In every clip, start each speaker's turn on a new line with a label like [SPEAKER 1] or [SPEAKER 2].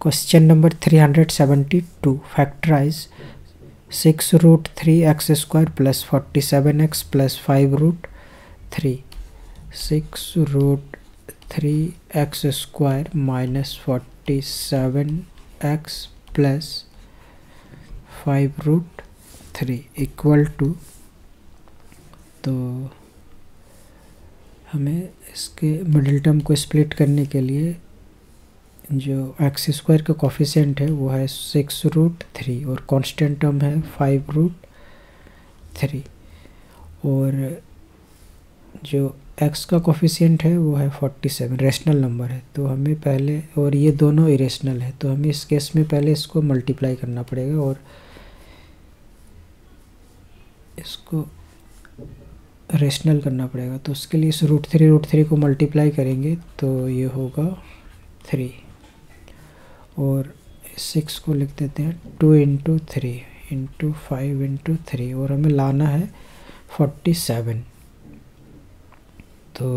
[SPEAKER 1] Question number three hundred seventy two factorise six root three x square plus forty seven x plus five root three six root three x square minus forty seven x plus five root three equal to तो हमें इसके middle term को split करने के लिए जो x square का coefficient है, वो है सिक्स रूट थ्री और कांस्टेंट टर्म है फाइव रूट थ्री और जो एक्स का कॉफिशेंट है, वो है फोर्टी सेवन रेशनल नंबर है। तो हमें पहले, और ये दोनों इरेशनल है तो हमें इस केस में पहले इसको मल्टीप्लाई करना पड़ेगा और इसको रेशनल करना पड़ेगा। तो उसके लिए इस रूट थ्री रूट थ्री को मल्टीप्लाई करेंगे तो ये होगा थ्री और सिक्स को लिख देते हैं two into three into five into three और हमें लाना है फोर्टी सेवन तो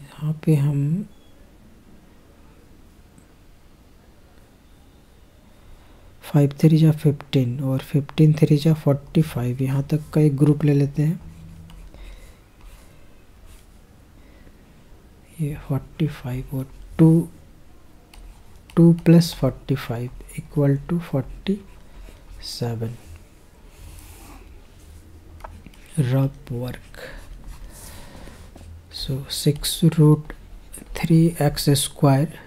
[SPEAKER 1] यहाँ पे हम फाइव थ्री जा फिफ्टीन और फिफ्टीन थ्री जा फोर्टी फाइव यहाँ तक का एक ग्रुप ले लेते हैं। ये फोर्टी फाइव और two two plus forty five equal to forty seven work so six root three x square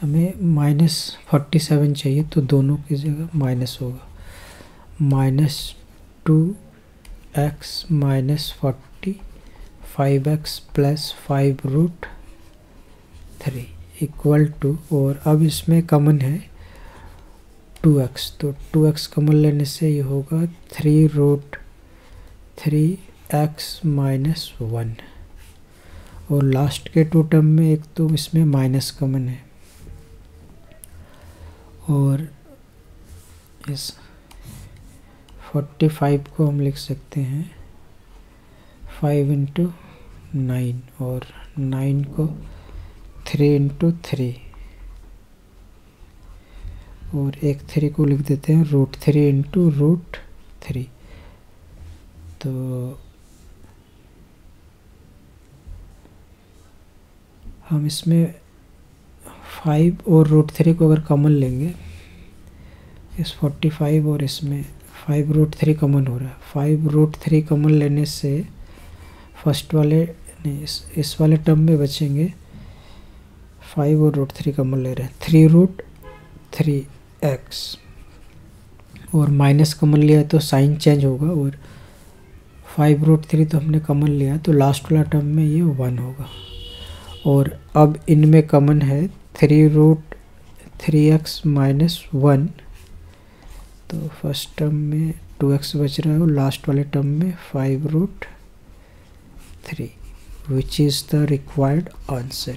[SPEAKER 1] हमें माइनस फोर्टी सेवन चाहिए तो दोनों की जगह माइनस होगा। Minus two x minus forty five x plus five root three equal to और अब इसमें कॉमन है टू एक्स तो टू एक्स कॉमन लेने से ये होगा three root three x minus one और लास्ट के टू टर्म में एक तो इसमें माइनस कॉमन है। और इस फोर्टी फाइव को हम लिख सकते हैं फाइव इंटू नाइन और नाइन को थ्री इंटू थ्री। और एक थ्री को लिख देते हैं root three into root three. तो हम इसमें फाइव और रूट थ्री को अगर कॉमन लेंगे, इस फोर्टी फाइव और इसमें फाइव रूट थ्री कॉमन हो रहा है। फाइव रूट थ्री कॉमन लेने से फ़र्स्ट वाले नहीं इस इस वाले टर्म में बचेंगे। फाइव और रूट थ्री कमल ले रहे हैं। थ्री रूट थ्री एक्स और माइनस कमल लिया तो साइन चेंज होगा और फाइव रूट थ्री तो हमने कमन लिया तो लास्ट वाला टर्म में ये वन होगा। और अब इनमें कमन है three root three x minus one तो फ़र्स्ट टर्म में टू एक्स बच रहा है और लास्ट वाले टर्म में five root 3 which is the required answer